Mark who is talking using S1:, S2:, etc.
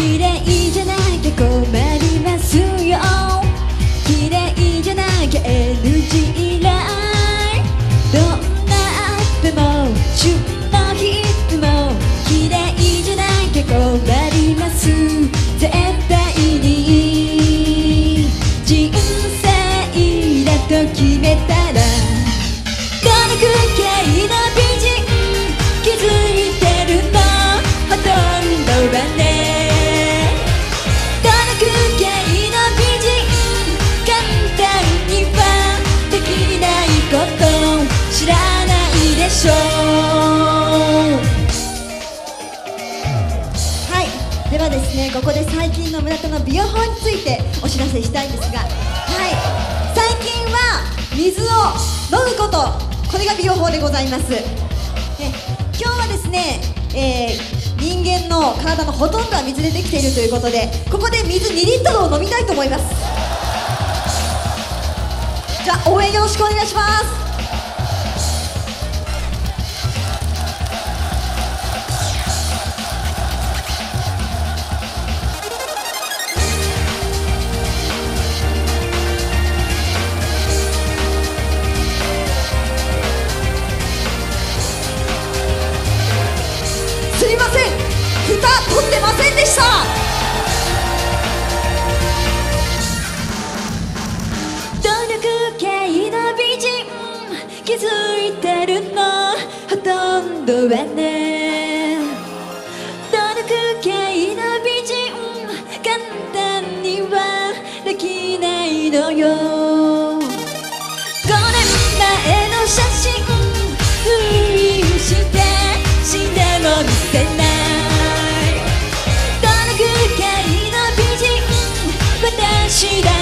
S1: 綺麗じゃなきゃ困りますよ。綺麗じゃなきゃ NG はい。ではですねここで最近の村田の美容法についてお知らせしたいんですがはい。最近は水を飲むこと。これが美容法でございます、ね、今日はですね、えー人間の体のほとんどは水でできているということでここで水2リットルを飲みたいと思います。じゃあ応援よろしくお願いします。とんどはね。どのく系の美人簡単にはできないのよ。5年前の写真。封印して死んでも見せない。どのくらいの美人私だ